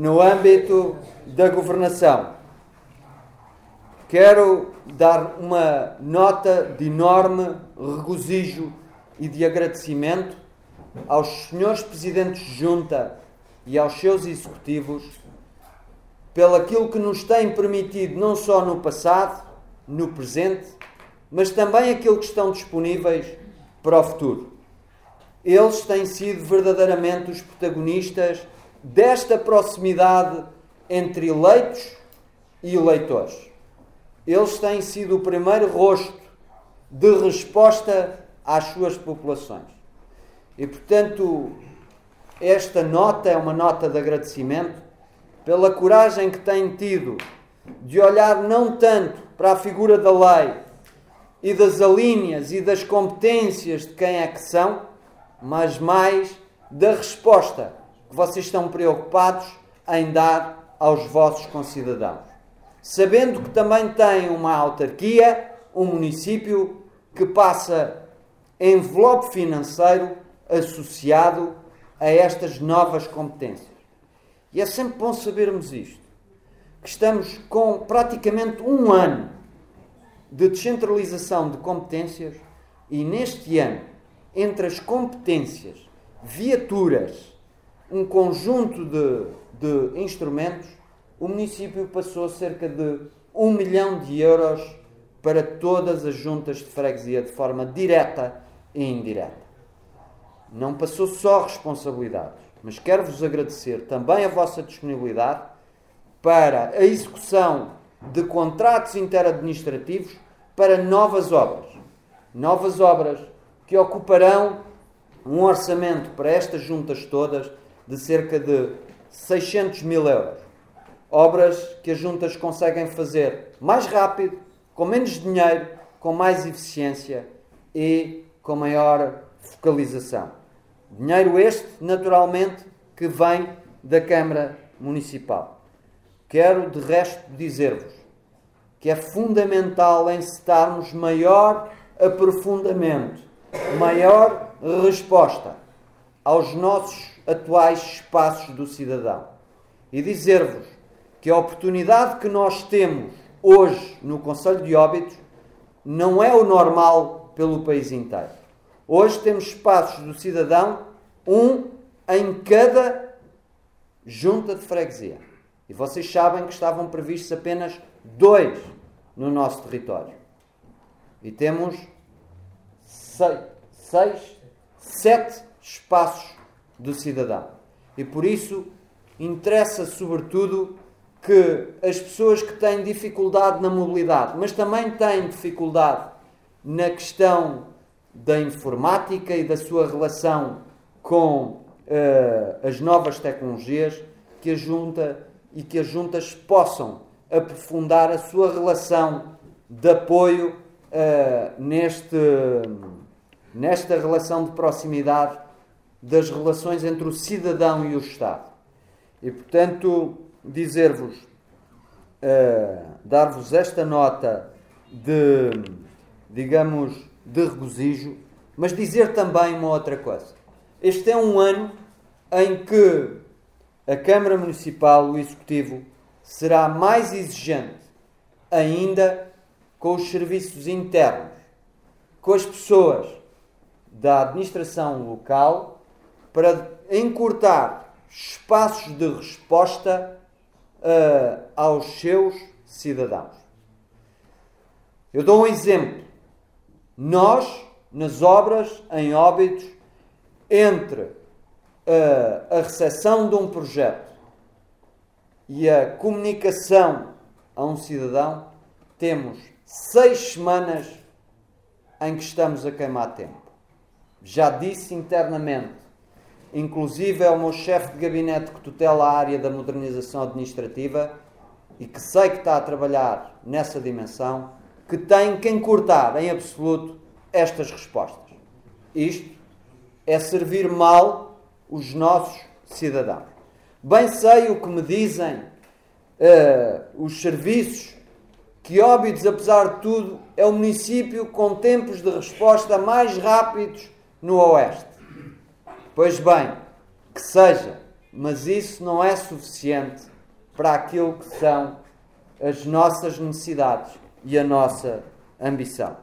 no âmbito da governação. Quero dar uma nota de enorme regozijo e de agradecimento aos senhores presidentes de junta e aos seus executivos pelo aquilo que nos têm permitido não só no passado, no presente, mas também aquilo que estão disponíveis para o futuro. Eles têm sido verdadeiramente os protagonistas desta proximidade entre eleitos e eleitores. Eles têm sido o primeiro rosto de resposta às suas populações. E, portanto, esta nota é uma nota de agradecimento pela coragem que têm tido de olhar não tanto para a figura da lei e das alíneas e das competências de quem é que são, mas mais da resposta vocês estão preocupados em dar aos vossos concidadãos. Sabendo que também têm uma autarquia, um município que passa envelope financeiro associado a estas novas competências. E é sempre bom sabermos isto, que estamos com praticamente um ano de descentralização de competências e neste ano, entre as competências, viaturas, um conjunto de, de instrumentos, o município passou cerca de um milhão de euros para todas as juntas de freguesia de forma direta e indireta. Não passou só responsabilidades, mas quero-vos agradecer também a vossa disponibilidade para a execução de contratos interadministrativos para novas obras. Novas obras que ocuparão um orçamento para estas juntas todas de cerca de 600 mil euros. Obras que as juntas conseguem fazer mais rápido, com menos dinheiro, com mais eficiência e com maior focalização. Dinheiro este, naturalmente, que vem da Câmara Municipal. Quero, de resto, dizer-vos que é fundamental encetarmos maior aprofundamento, maior resposta aos nossos atuais espaços do cidadão. E dizer-vos que a oportunidade que nós temos hoje no Conselho de Óbitos não é o normal pelo país inteiro. Hoje temos espaços do cidadão, um em cada junta de freguesia. E vocês sabem que estavam previstos apenas dois no nosso território. E temos seis, seis sete espaços do cidadão. E por isso interessa, sobretudo, que as pessoas que têm dificuldade na mobilidade, mas também têm dificuldade na questão da informática e da sua relação com uh, as novas tecnologias, que a junta e que as juntas possam aprofundar a sua relação de apoio uh, neste, nesta relação de proximidade das relações entre o cidadão e o Estado. E, portanto, dizer-vos, uh, dar-vos esta nota de, digamos, de regozijo, mas dizer também uma outra coisa. Este é um ano em que a Câmara Municipal, o Executivo, será mais exigente ainda com os serviços internos, com as pessoas da administração local, para encurtar espaços de resposta uh, aos seus cidadãos. Eu dou um exemplo. Nós, nas obras em óbitos, entre a, a recepção de um projeto e a comunicação a um cidadão, temos seis semanas em que estamos a queimar tempo. Já disse internamente, inclusive é o meu chefe de gabinete que tutela a área da modernização administrativa e que sei que está a trabalhar nessa dimensão, que tem que encurtar em absoluto estas respostas. Isto é servir mal os nossos cidadãos. Bem sei o que me dizem uh, os serviços que Óbidos, apesar de tudo, é o município com tempos de resposta mais rápidos no Oeste. Pois bem, que seja, mas isso não é suficiente para aquilo que são as nossas necessidades e a nossa ambição.